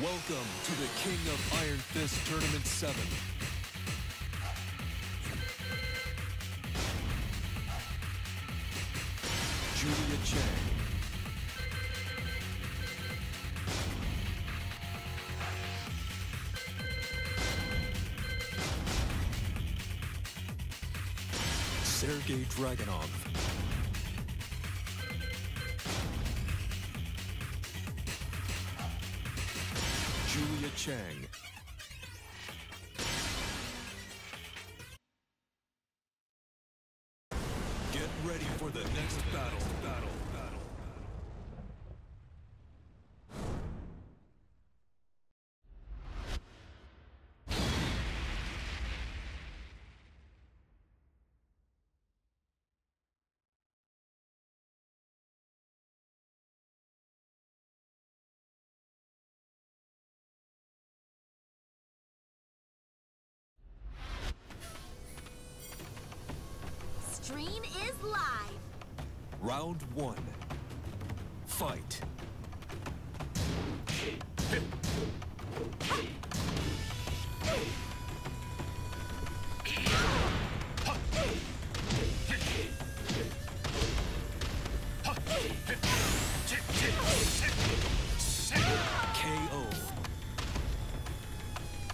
Welcome to the King of Iron Fist Tournament 7. Julia Chang. Sergei Dragunov. Julia Chang. Get ready for the next battle. Battle. Stream is live. Round one. Fight. KO.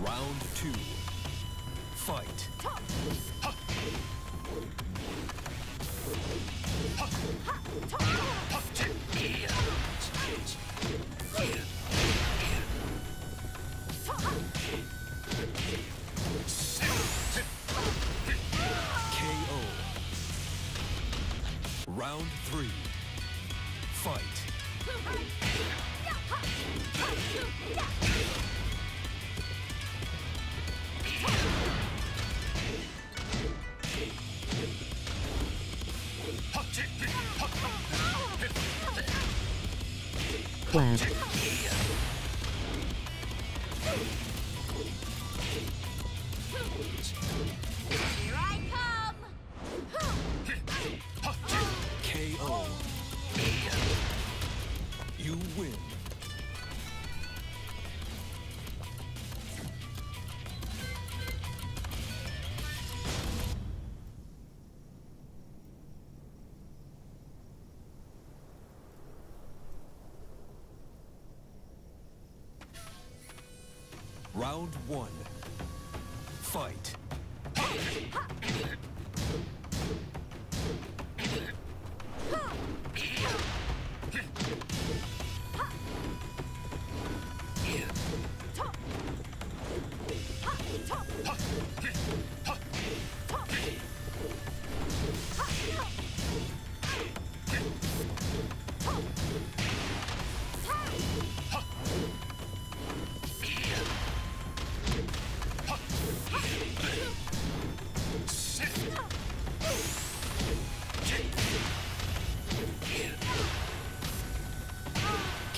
Round two. Fight. Round three. Fight. Clap. Round one. Fight.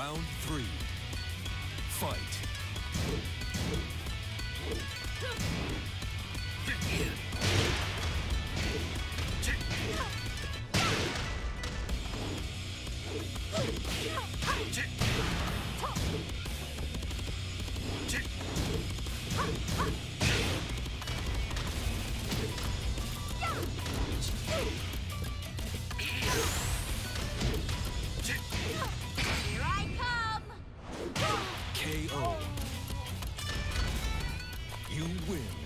round three. You win.